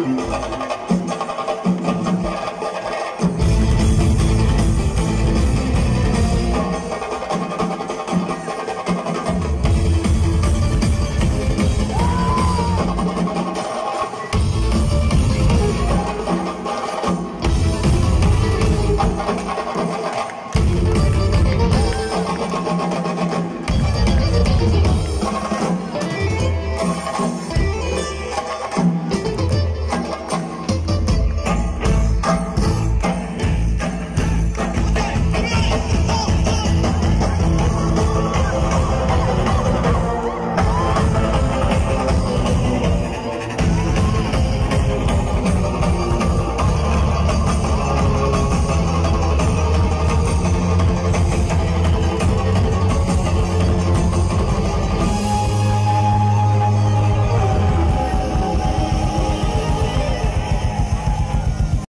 Música